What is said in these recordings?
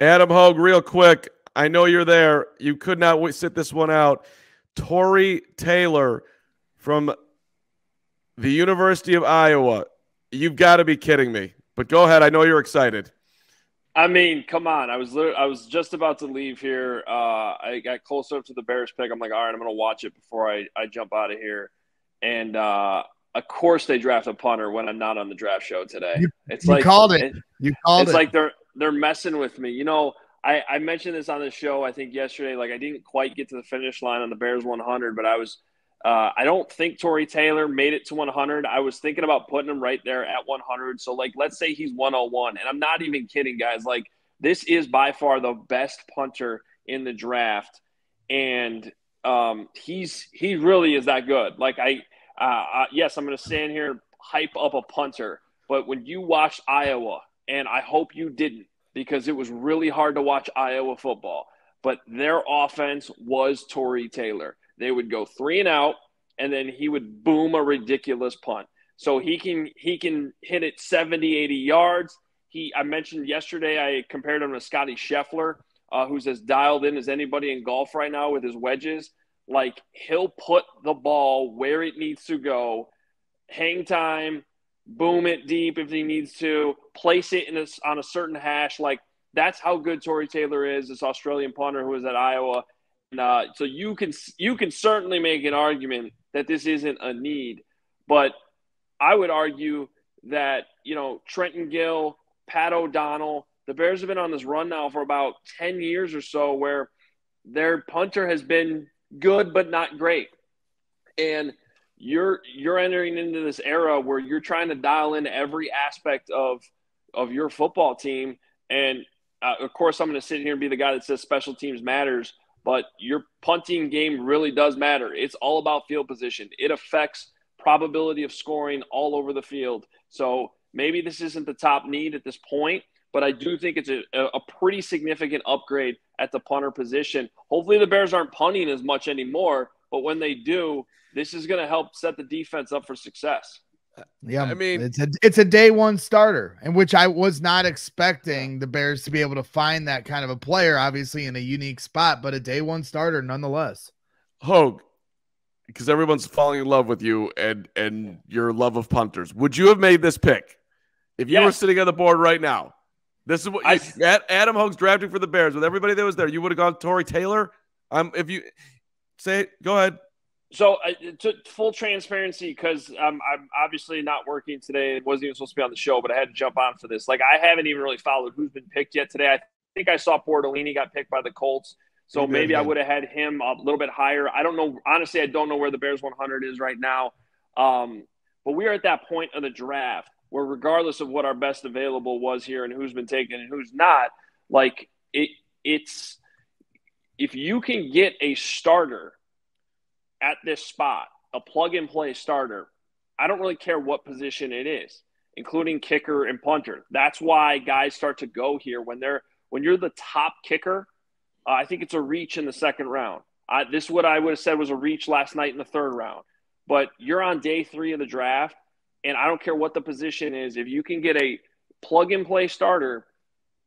Adam Hoge, real quick. I know you're there. You could not wait, sit this one out. Tory Taylor from the University of Iowa. You've got to be kidding me. But go ahead. I know you're excited. I mean, come on. I was I was just about to leave here. Uh, I got closer to the Bears pick. I'm like, all right, I'm going to watch it before I, I jump out of here. And uh, of course, they draft a punter when I'm not on the draft show today. You, it's you like called it. it You called it's it. like they're they're messing with me. You know, I, I mentioned this on the show. I think yesterday, like I didn't quite get to the finish line on the Bears 100, but I was. Uh, I don't think Tory Taylor made it to 100. I was thinking about putting him right there at 100. So, like, let's say he's 101, and I'm not even kidding, guys. Like, this is by far the best punter in the draft, and um, he's he really is that good. Like, I uh, uh, yes, I'm going to stand here and hype up a punter, but when you watch Iowa, and I hope you didn't because it was really hard to watch Iowa football. But their offense was Tory Taylor. They would go three and out, and then he would boom a ridiculous punt. So he can he can hit it 70, 80 yards. He I mentioned yesterday I compared him to Scottie Scheffler, uh, who's as dialed in as anybody in golf right now with his wedges. Like he'll put the ball where it needs to go, hang time, boom it deep if he needs to, place it in a, on a certain hash. Like that's how good Tory Taylor is, this Australian punter who is at Iowa. And, uh, so you can you can certainly make an argument that this isn't a need, but I would argue that you know Trenton Gill, Pat O'Donnell, the Bears have been on this run now for about ten years or so, where their punter has been good but not great, and you're you're entering into this era where you're trying to dial in every aspect of of your football team, and uh, of course I'm going to sit here and be the guy that says special teams matters but your punting game really does matter. It's all about field position. It affects probability of scoring all over the field. So maybe this isn't the top need at this point, but I do think it's a, a pretty significant upgrade at the punter position. Hopefully the Bears aren't punting as much anymore, but when they do, this is going to help set the defense up for success. Yeah, I mean- it's a it's a day one starter, in which I was not expecting the Bears to be able to find that kind of a player, obviously in a unique spot, but a day one starter nonetheless. Hoge, because everyone's falling in love with you and and your love of punters. Would you have made this pick if you were sitting on the board right now? This is what I- you, Adam Hoge's drafting for the Bears with everybody that was there. You would have gone Tory Taylor. I'm um, if you say, it, go ahead. So, uh, to full transparency, because um, I'm obviously not working today. It wasn't even supposed to be on the show, but I had to jump on for this. Like, I haven't even really followed who's been picked yet today. I think I saw Bortolini got picked by the Colts. So did, maybe I would have had him a little bit higher. I don't know. Honestly, I don't know where the Bears 100 is right now. Um, but we are at that point of the draft where, regardless of what our best available was here and who's been taken and who's not, like it, it's if you can get a starter at this spot, a plug and play starter, I don't really care what position it is, including kicker and punter. That's why guys start to go here when they're when you're the top kicker. Uh, I think it's a reach in the second round. This is what I would have said was a reach last night in the third round. But you're on day three of the draft, and I don't care what the position is. If you can get a plug and play starter,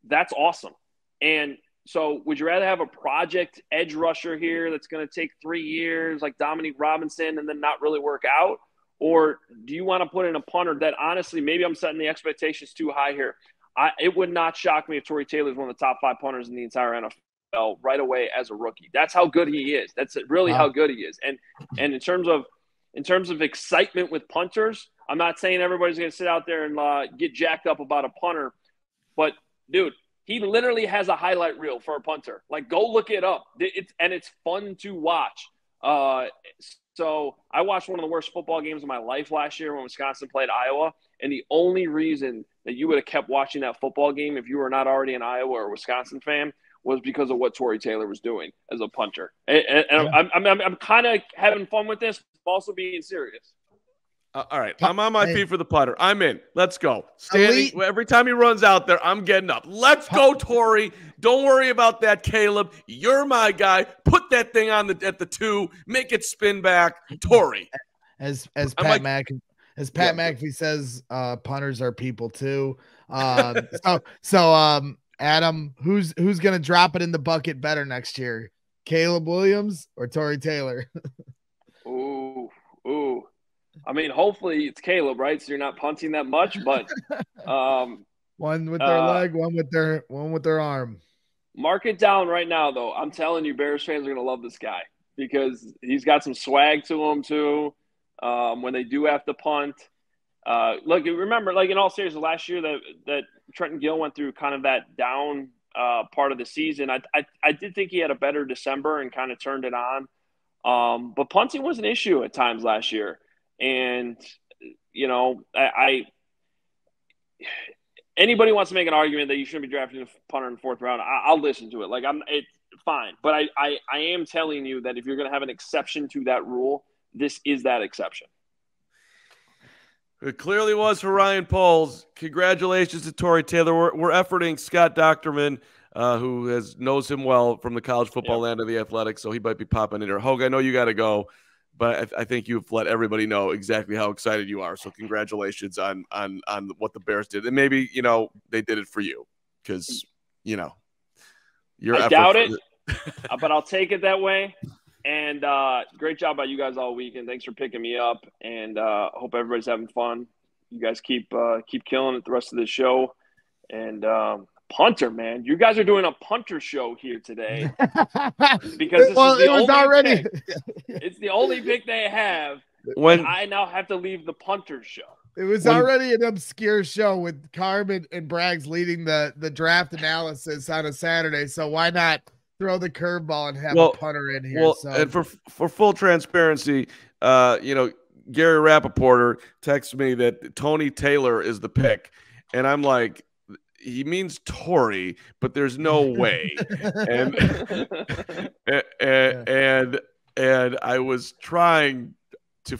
that's awesome. And so, would you rather have a project edge rusher here that's going to take three years, like Dominique Robinson, and then not really work out? Or do you want to put in a punter that honestly, maybe I'm setting the expectations too high here? I, it would not shock me if Tory Taylor is one of the top five punters in the entire NFL right away as a rookie. That's how good he is. That's really Wow. how good he is. And and in terms of in terms of excitement with punters, I'm not saying everybody's going to sit out there and uh, get jacked up about a punter, but dude, he literally has a highlight reel for a punter. Like, go look it up. It's and it's fun to watch. Uh, so I watched one of the worst football games of my life last year when Wisconsin played Iowa, and the only reason that you would have kept watching that football game if you were not already an Iowa or Wisconsin fan was because of what Tory Taylor was doing as a punter. And, and, and I'm, I'm, I'm, I'm kind of having fun with this, but also being serious. Uh, all right, I'm on my feet for the putter. I'm in. Let's go. Standing Elite- every time he runs out there, I'm getting up. Let's go, Tory. Don't worry about that, Caleb. You're my guy. Put that thing on the at the two. Make it spin back, Tory. As as Pat like- Mac as Pat Yeah. McAfee says, uh, punters are people too. Um, so so um, Adam, who's who's gonna drop it in the bucket better next year? Caleb Williams or Tory Taylor? I mean, hopefully it's Caleb, right? So you're not punting that much, but um, one with their uh, leg, one with their one with their arm. Mark it down right now, though. I'm telling you, Bears fans are gonna love this guy because he's got some swag to him too. Um, when they do have to punt, uh, look, remember, like in all seriousness, last year that that Trenton Gill went through kind of that down uh, part of the season. I, I, I did think he had a better December and kind of turned it on. Um, but punting was an issue at times last year, and you know, I, I anybody wants to make an argument that you shouldn't be drafting a punter in the fourth round, I, will listen to it. Like I'm, it's fine. But I, I, I am telling you that if you're going to have an exception to that rule, this is that exception. It clearly was for Ryan Poles. Congratulations to Tory Taylor. We're, we're efforting Scott Dochterman, uh, who has knows him well from the college football yep. land of the athletics, so he might be popping in here. Hoge, I know you got to go, but I, I, think you've let everybody know exactly how excited you are. So congratulations on on on what the Bears did, and maybe you know they did it for you because you know your. I doubt it, uh, but I'll take it that way. And uh, great job by you guys all week, and thanks for picking me up. And uh, hope everybody's having fun. You guys keep uh, keep killing it the rest of the show. And um, punter, man, you guys are doing a punter show here today because this well, is the only already. Pick. It's the only pick they have. When I now have to leave the punter show. It was when, already an obscure show with Carman and Braggs leading the the draft analysis on a Saturday. So why not throw the curveball and have well, a punter in here. Well, so. and for for full transparency, uh, you know, Gary Rappaporter texts me that Tony Taylor is the pick, and I'm like, he means Tory, but there's no way. and, and, and and and I was trying to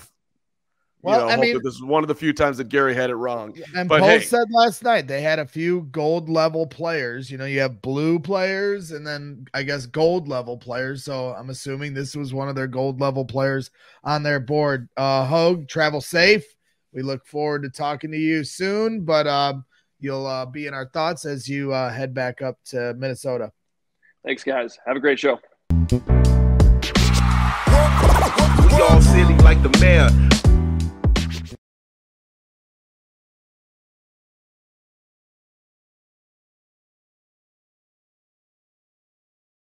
well, you know, I mean, this is one of the few times that Gary had it wrong. And but Paul hey. said last night they had a few gold level players. You know, you have blue players and then I guess gold level players. So I'm assuming this was one of their gold level players on their board. Uh Hoge, travel safe. We look forward to talking to you soon, but um, you'll uh, be in our thoughts as you uh, head back up to Minnesota. Thanks, guys. Have a great show. We all silly like the mayor